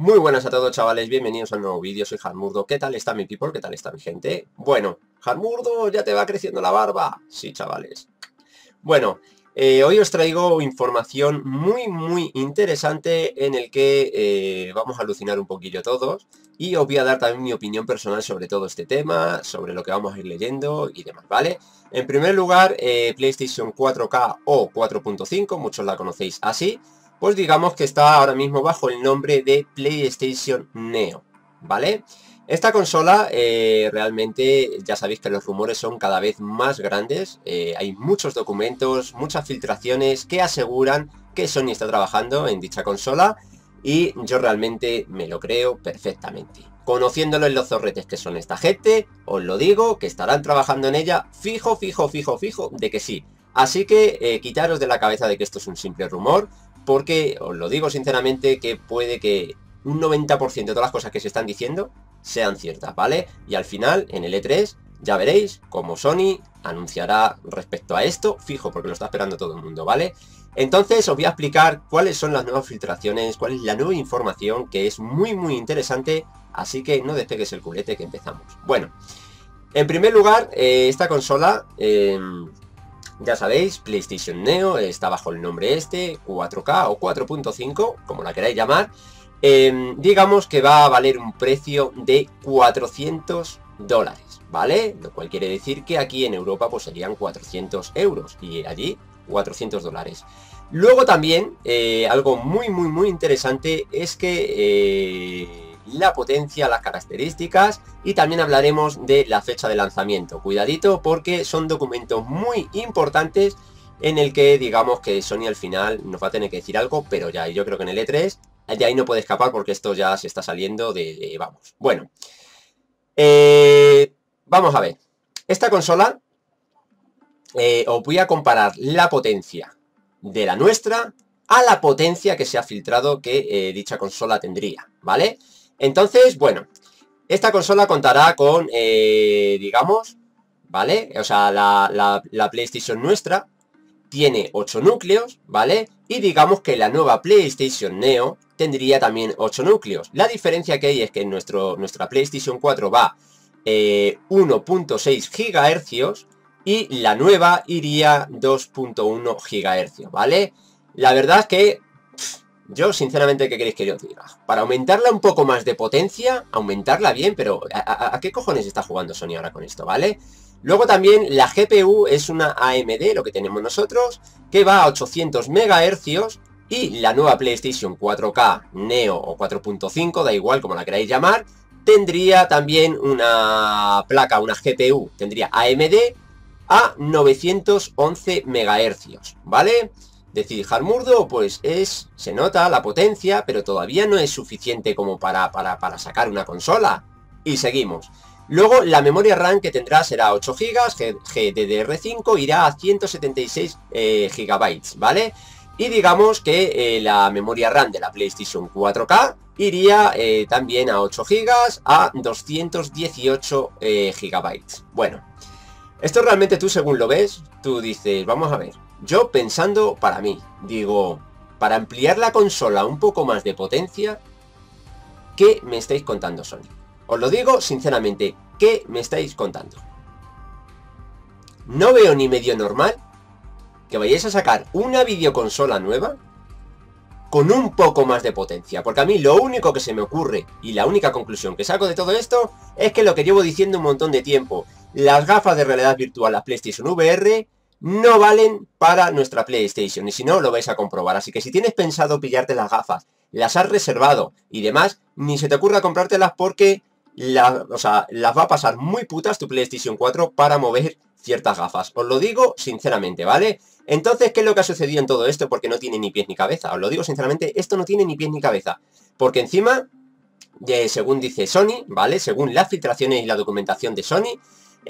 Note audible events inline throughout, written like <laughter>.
Muy buenas a todos chavales, bienvenidos a un nuevo vídeo, soy Harmurdo, ¿qué tal está mi people? ¿Qué tal está mi gente? Bueno, Harmurdo, ¿ya te va creciendo la barba? Sí chavales. Bueno, eh, hoy os traigo información muy muy interesante en el que eh, vamos a alucinar un poquillo todos y os voy a dar también mi opinión personal sobre todo este tema, sobre lo que vamos a ir leyendo y demás, ¿vale? En primer lugar, eh, PlayStation 4K o 4.5, muchos la conocéis así, pues digamos que está ahora mismo bajo el nombre de PlayStation Neo, ¿vale? Esta consola eh, realmente ya sabéis que los rumores son cada vez más grandes, eh, hay muchos documentos, muchas filtraciones que aseguran que Sony está trabajando en dicha consola y yo realmente me lo creo perfectamente. Conociéndolo en los zorretes que son esta gente, os lo digo, que estarán trabajando en ella fijo, fijo, fijo, fijo, de que sí. Así que eh, quitaros de la cabeza de que esto es un simple rumor, porque os lo digo sinceramente que puede que un 90% de todas las cosas que se están diciendo sean ciertas, ¿vale? Y al final, en el E3, ya veréis cómo Sony anunciará respecto a esto, fijo, porque lo está esperando todo el mundo, ¿vale? Entonces os voy a explicar cuáles son las nuevas filtraciones, cuál es la nueva información, que es muy muy interesante, así que no despegues el culete que empezamos. Bueno, en primer lugar, eh, esta consola... Em, ya sabéis, PlayStation Neo está bajo el nombre este, 4K o 4.5, como la queráis llamar. Em, digamos que va a valer un precio de 400 dólares, ¿vale? Lo cual quiere decir que aquí en Europa pues serían 400 euros y allí 400 dólares. Luego también, eh, algo muy muy muy interesante es que... Eh, la potencia, las características y también hablaremos de la fecha de lanzamiento. Cuidadito porque son documentos muy importantes en el que digamos que Sony al final nos va a tener que decir algo, pero ya yo creo que en el E3 de ahí no puede escapar porque esto ya se está saliendo de, vamos. Bueno, eh, vamos a ver. Esta consola eh, os voy a comparar la potencia de la nuestra a la potencia que se ha filtrado que eh, dicha consola tendría, ¿vale? Entonces, bueno, esta consola contará con, eh, digamos, ¿vale? O sea, la, PlayStation nuestra tiene 8 núcleos, ¿vale? Y digamos que la nueva PlayStation Neo tendría también 8 núcleos. La diferencia que hay es que nuestro, nuestra PlayStation 4 va 1.6 eh, GHz y la nueva iría 2.1 GHz, ¿vale? La verdad es que yo, sinceramente, ¿qué queréis que yo diga? Para aumentarla un poco más de potencia, aumentarla bien, pero ¿a, qué cojones está jugando Sony ahora con esto, vale? Luego también la GPU es una AMD, lo que tenemos nosotros, que va a 800 MHz y la nueva PlayStation 4K Neo o 4.5, da igual como la queráis llamar, tendría también una placa, una GPU, tendría AMD a 911 MHz, ¿vale? Decir, Harmurdo, pues es, se nota la potencia, pero todavía no es suficiente como para, para, sacar una consola. Y seguimos. Luego la memoria RAM que tendrá será 8 GB, GDDR5 irá a 176 eh, GB, ¿vale? Y digamos que eh, la memoria RAM de la PlayStation 4K iría eh, también a 8 GB a 218 GB. Bueno, esto realmente tú según lo ves, tú dices, vamos a ver, yo pensando para mí, digo, para ampliar la consola un poco más de potencia, ¿qué me estáis contando Sony? Os lo digo sinceramente, ¿qué me estáis contando? No veo ni medio normal que vayáis a sacar una videoconsola nueva con un poco más de potencia. Porque a mí lo único que se me ocurre y la única conclusión que saco de todo esto es que lo que llevo diciendo un montón de tiempo. Las gafas de realidad virtual, la PlayStation VR, no valen para nuestra PlayStation y si no lo vais a comprobar. Así que si tienes pensado pillarte las gafas, las has reservado y demás, ni se te ocurra comprártelas porque las va a pasar muy putas tu PlayStation 4 para mover ciertas gafas. Os lo digo sinceramente, ¿vale? Entonces, ¿qué es lo que ha sucedido en todo esto? Porque no tiene ni pies ni cabeza. Os lo digo sinceramente, esto no tiene ni pies ni cabeza. Porque encima, según dice Sony, ¿vale? Según las filtraciones y la documentación de Sony,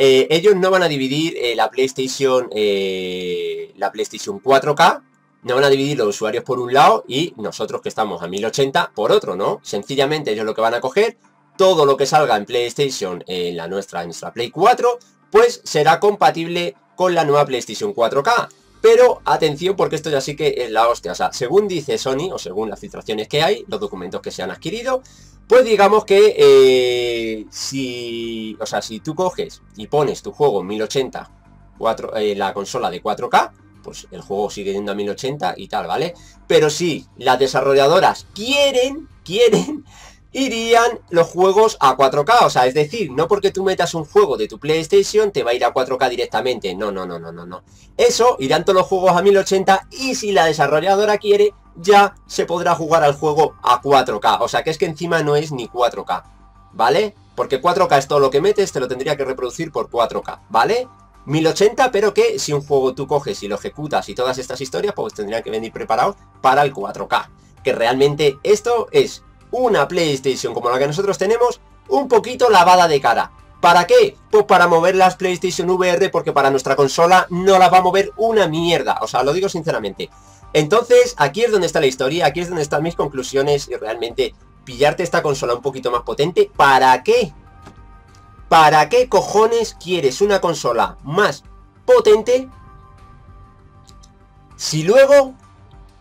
eh, ellos no van a dividir eh, la PlayStation eh, la PlayStation 4K no van a dividir los usuarios por un lado y nosotros que estamos a 1080 por otro, ¿no? Sencillamente ellos lo que van a coger, todo lo que salga en PlayStation en la nuestra, en nuestra Play 4, pues será compatible con la nueva PlayStation 4K. pero atención porque esto ya sí que es la hostia. O sea, según dice Sony, o según las filtraciones que hay, los documentos que se han adquirido, pues digamos que eh, si, o sea, si tú coges y pones tu juego en 1080, eh, la consola de 4K, pues el juego sigue yendo a 1080 y tal, ¿vale? Pero si las desarrolladoras quieren, quieren irían los juegos a 4K. O sea, es decir, no porque tú metas un juego de tu PlayStation te va a ir a 4K directamente. No, no, no, no, no, no. Eso, irán todos los juegos a 1080 y si la desarrolladora quiere, ya se podrá jugar al juego a 4K. O sea, que es que encima no es ni 4K, ¿vale? Porque 4K es todo lo que metes, te lo tendría que reproducir por 4K, ¿vale? 1080, pero que si un juego tú coges y lo ejecutas y todas estas historias, pues tendrían que venir preparados para el 4K. Que realmente esto es una PlayStation como la que nosotros tenemos un poquito lavada de cara. ¿Para qué? Pues para mover las PlayStation VR porque para nuestra consola no la va a mover una mierda. O sea, lo digo sinceramente. Entonces, aquí es donde está la historia, aquí es donde están mis conclusiones y realmente pillarte esta consola un poquito más potente. ¿Para qué? ¿Para qué cojones quieres una consola más potente si luego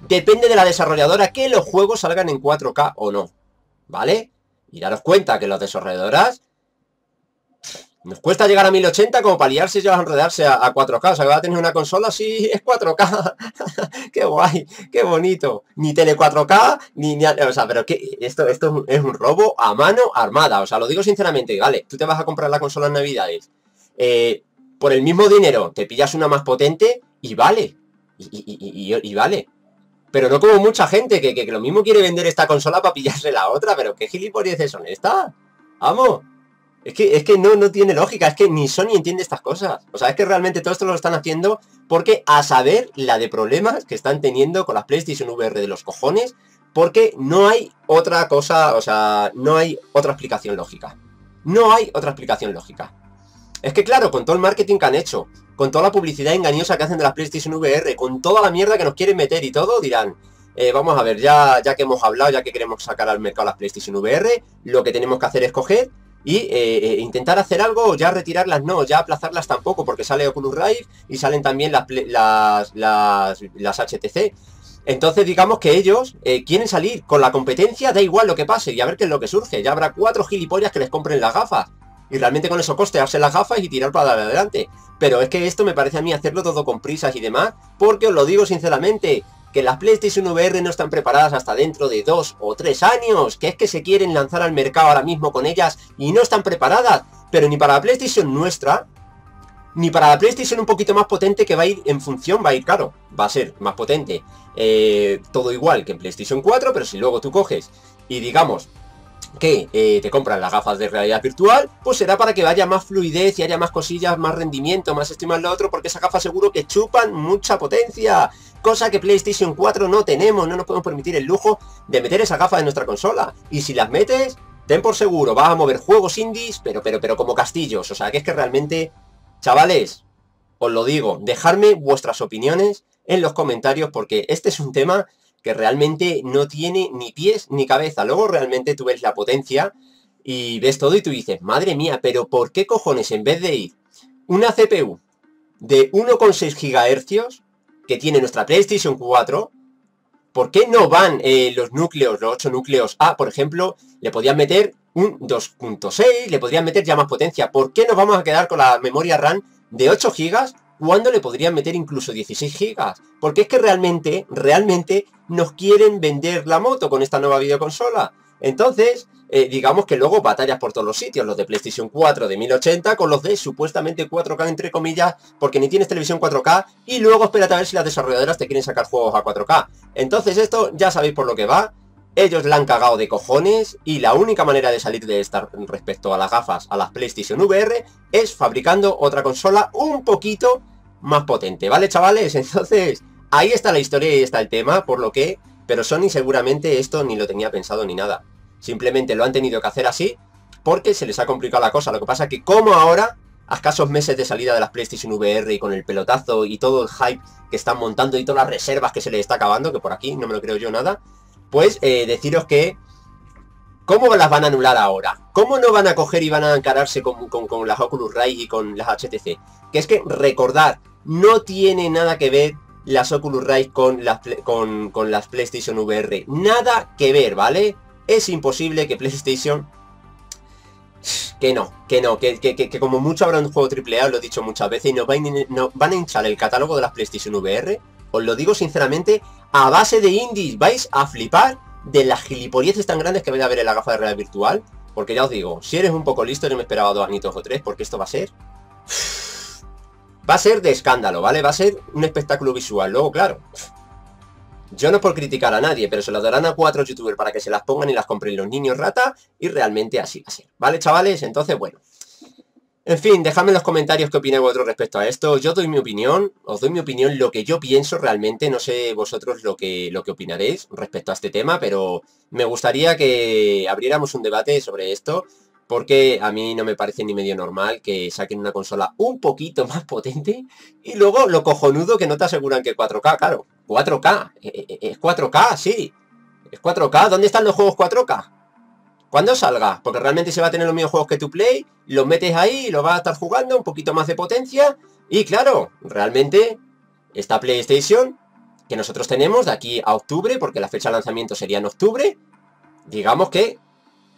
depende de la desarrolladora que los juegos salgan en 4K o no? ¿Vale? Y daros cuenta que las desarrolladoras nos cuesta llegar a 1080 como para liarse y ya a enredarse a, 4K. O sea, que va a tener una consola, sí, <laughs> es 4K. <laughs> qué guay, qué bonito. Ni tele 4K, ni... o sea, pero que esto, esto es un robo a mano armada. O sea, lo digo sinceramente, vale, tú te vas a comprar la consola en Navidades. Eh, por el mismo dinero te pillas una más potente y vale. y vale. Pero no como mucha gente que, lo mismo quiere vender esta consola para pillarse la otra, pero qué gilipolleces son estas. Vamos. Es que, es que no, no tiene lógica, es que ni Sony entiende estas cosas. O sea, es que realmente todo esto lo están haciendo porque a saber la de problemas que están teniendo con las PlayStation VR de los cojones, porque no hay otra cosa, o sea, no hay otra explicación lógica. No hay otra explicación lógica. Es que claro, con todo el marketing que han hecho, con toda la publicidad engañosa que hacen de las PlayStation VR, con toda la mierda que nos quieren meter y todo, dirán, eh, vamos a ver, ya, ya que hemos hablado, ya que queremos sacar al mercado las PlayStation VR, lo que tenemos que hacer es coger y eh, eh, intentar hacer algo, ya retirarlas no, ya aplazarlas tampoco, porque sale Oculus Rift y salen también las, las, las, las HTC. Entonces digamos que ellos quieren salir con la competencia, da igual lo que pase y a ver qué es lo que surge. Ya habrá cuatro gilipollas que les compren las gafas. Y realmente con eso costearse las gafas y tirar para adelante. Pero es que esto me parece a mí hacerlo todo con prisas y demás, porque os lo digo sinceramente, que las PlayStation VR no están preparadas hasta dentro de dos o tres años, que es que se quieren lanzar al mercado ahora mismo con ellas y no están preparadas, pero ni para la PlayStation nuestra, ni para la PlayStation un poquito más potente que va a ir en función, va a ir caro, va a ser más potente, eh, todo igual que en PlayStation 4, pero si luego tú coges y digamos que eh, te compran las gafas de realidad virtual, pues será para que vaya más fluidez y haya más cosillas, más rendimiento, más esto y lo otro, porque esas gafas seguro que chupan mucha potencia, cosa que PlayStation 4 no tenemos, no nos podemos permitir el lujo de meter esa gafa en nuestra consola. Y si las metes, ten por seguro, vas a mover juegos indies, pero, pero, pero como castillos, o sea, que es que realmente, chavales, os lo digo, dejadme vuestras opiniones en los comentarios, porque este es un tema que realmente no tiene ni pies ni cabeza. Luego realmente tú ves la potencia y ves todo y tú dices, madre mía, pero ¿por qué cojones en vez de ir una CPU de 1,6 GHz que tiene nuestra PlayStation 4, ¿por qué no van eh, los núcleos, los 8 núcleos A, por ejemplo, le podían meter un 2.6, le podrían meter ya más potencia? ¿Por qué nos vamos a quedar con la memoria RAM de 8 GB cuando le podrían meter incluso 16 gigas. Porque es que realmente, realmente nos quieren vender la moto con esta nueva videoconsola. Entonces, eh, digamos que luego batallas por todos los sitios, los de PlayStation 4 de 1080 con los de supuestamente 4K entre comillas, porque ni tienes televisión 4K y luego espérate a ver si las desarrolladoras te quieren sacar juegos a 4K. Entonces esto ya sabéis por lo que va, ellos la han cagado de cojones y la única manera de salir de esta respecto a las gafas, a las PlayStation VR, es fabricando otra consola un poquito más potente, ¿vale, chavales? <laughs> Entonces, ahí está la historia y está el tema, por lo que... Pero Sony seguramente esto ni lo tenía pensado ni nada. Simplemente lo han tenido que hacer así porque se les ha complicado la cosa. Lo que pasa es que como ahora, a escasos meses de salida de las PlayStation VR y con el pelotazo y todo el hype que están montando y todas las reservas que se les está acabando, que por aquí no me lo creo yo nada, pues eh, deciros que ¿Cómo las van a anular ahora? ¿Cómo no van a coger y van a encararse con, las Oculus Rift y con las HTC? Que es que recordar, no tiene nada que ver las Oculus Rift con las, con, con las PlayStation VR. Nada que ver, ¿vale? Es imposible que PlayStation <sniffs> que no, que no, que, que, como mucho habrá un juego AAA, lo he dicho muchas veces, y nos van, no, van a hinchar el catálogo de las PlayStation VR, os lo digo sinceramente, a base de indies, vais a flipar de las gilipolleces tan grandes que vais a ver en la gafa de realidad virtual, porque ya os digo, si eres un poco listo, yo me esperaba dos añitos o tres, porque esto va a ser... <sighs> Va a ser de escándalo, ¿vale? Va a ser un espectáculo visual. Luego, claro, yo no por criticar a nadie, pero se las darán a cuatro youtubers para que se las pongan y las compren los niños rata y realmente así va a ser. ¿Vale, chavales? Entonces, bueno. En fin, dejadme en los comentarios qué opináis vosotros respecto a esto. Yo doy mi opinión, os doy mi opinión, lo que yo pienso realmente, no sé vosotros lo que, lo que opinaréis respecto a este tema, pero me gustaría que abriéramos un debate sobre esto, porque a mí no me parece ni medio normal que saquen una consola un poquito más potente y luego lo cojonudo que no te aseguran que 4K, claro. 4K, eh, eh, eh, es 4K, sí. Es 4K, ¿dónde están los juegos 4K? ¿Cuándo salga? Porque realmente se va a tener los mismos juegos que tu Play, los metes ahí, lo vas a estar jugando, un poquito más de potencia. Y claro, realmente esta PlayStation que nosotros tenemos de aquí a octubre, porque la fecha de lanzamiento sería en octubre, digamos que,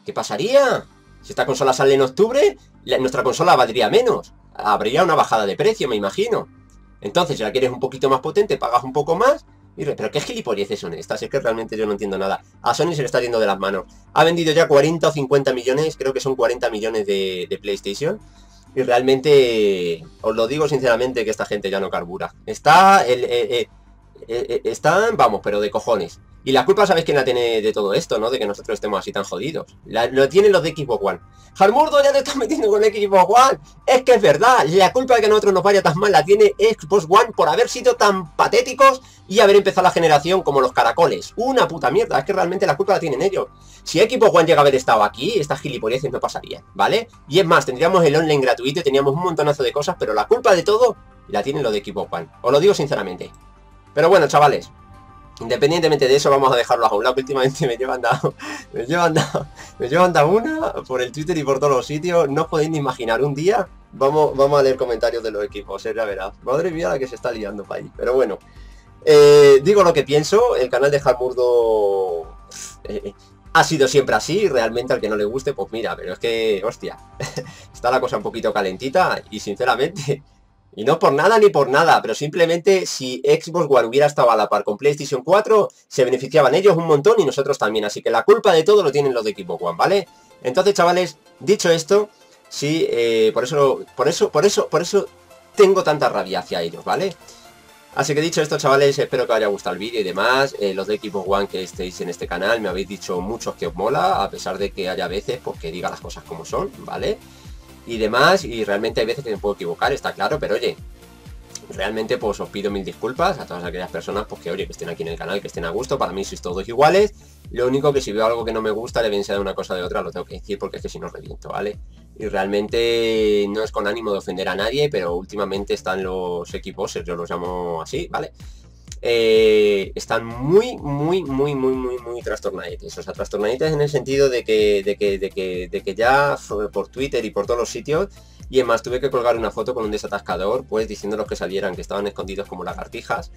¿qué pasaría? Si esta consola sale en octubre, nuestra consola valdría menos. Habría una bajada de precio, me imagino. Entonces, si la quieres un poquito más potente, pagas un poco más. Pero qué gilipolleces son estas, es que realmente yo no entiendo nada. A Sony se le está yendo de las manos. Ha vendido ya 40 o 50 millones, creo que son 40 millones de, PlayStation. Y realmente, os lo digo sinceramente, que esta gente ya no carbura. Está, el, eh, eh, eh, están, vamos, pero de cojones. Y la culpa, ¿sabéis quién la tiene de todo esto, no? De que nosotros estemos así tan jodidos. lo tienen los de Xbox One. Jarmurdo ya te estás metiendo con Xbox One. Es que es verdad. La culpa de que a nosotros nos vaya tan mal la tiene Xbox One por haber sido tan patéticos y haber empezado la generación como los caracoles. Una puta mierda. Es que realmente la culpa la tienen ellos. Si Xbox One llega a haber estado aquí, estas gilipolleces no pasarían, ¿vale? Y es más, tendríamos el online gratuito y teníamos un montonazo de cosas, pero la culpa de todo la tienen los de Xbox One. Os lo digo sinceramente. Pero bueno, chavales, Independientemente de eso, vamos a dejarlo a un lado. <laughs> Últimamente me llevan dado, me llevan dado, me llevan dado una por el Twitter y por todos los sitios. No os podéis ni imaginar. Un día vamos, vamos a leer comentarios de los equipos, eh, ya verás. Madre mía la que se está liando para ahí. Pero bueno, eh, digo lo que pienso. El canal de Jamurdo eh, ha sido siempre así. Realmente al que no le guste, pues mira, pero es que, hostia, <laughs> está la cosa un poquito calentita y sinceramente y no por nada ni por nada, pero simplemente si Xbox One hubiera estado a la par con PlayStation 4, se beneficiaban ellos un montón y nosotros también. Así que la culpa de todo lo tienen los de Xbox One, ¿vale? Entonces, chavales, dicho esto, sí, eh, por eso, por eso, por eso, por eso tengo tanta rabia hacia ellos, ¿vale? Así que dicho esto, chavales, espero que os haya gustado el vídeo y demás. Eh, los de Xbox One que estéis en este canal, me habéis dicho muchos que os mola, a pesar de que haya veces pues, que diga las cosas como son, ¿vale? Y demás, y realmente hay veces que me puedo equivocar, está claro, pero oye, realmente pues os pido mil disculpas a todas aquellas personas pues que oye, que estén aquí en el canal, que estén a gusto, para mí sois todos iguales, lo único que si veo algo que no me gusta, le bien sea de una cosa o de otra, lo tengo que decir porque es que si no reviento, ¿vale? Y realmente no es con ánimo de ofender a nadie, pero últimamente están los equipos, yo los llamo así, ¿vale? Eh, están muy, muy, muy, muy, muy, muy trastornaditos. O sea, trastornaditos en el sentido de que, de que, de que, de que ya por Twitter y por todos los sitios, y además tuve que colgar una foto con un desatascador, pues diciendo los que salieran, que estaban escondidos como lagartijas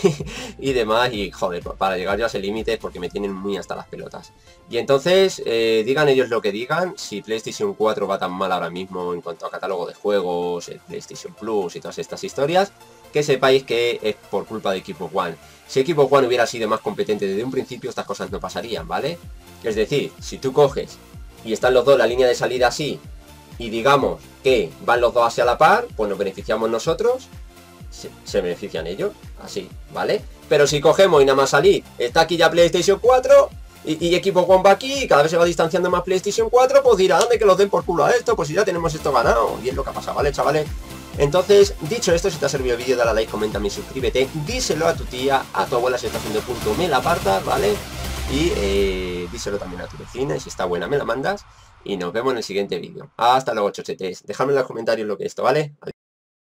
<laughs> y, demás, y joder, para llegar yo a ese límite porque me tienen muy hasta las pelotas. Y entonces, eh, digan ellos lo que digan, si PlayStation 4 va tan mal ahora mismo en cuanto a catálogo de juegos, el PlayStation Plus y todas estas historias, que sepáis que es por culpa de Equipo One. Si Equipo One hubiera sido más competente desde un principio, estas cosas no pasarían, ¿vale? Es decir, si tú coges y están los dos la línea de salida así, y digamos que van los dos hacia la par, pues nos beneficiamos nosotros, se, benefician ellos, así, ¿vale? Pero si cogemos y nada más salir, está aquí ya PlayStation 4, y, equipo One va aquí, cada vez se va distanciando más PlayStation 4, pues dirá, dónde que los den por culo a esto? Pues si ya tenemos esto ganado, y es lo que ha pasado, ¿vale, chavales? Entonces, dicho esto, si te ha servido el vídeo, dale a like, comenta suscríbete, díselo a tu tía, a tu abuela si está haciendo punto, me la apartas, ¿vale? Y eh, díselo también a tu vecina, y si está buena me la mandas. Y nos vemos en el siguiente vídeo. Hasta luego, chochetes. Dejadme en los comentarios lo que es esto, ¿vale?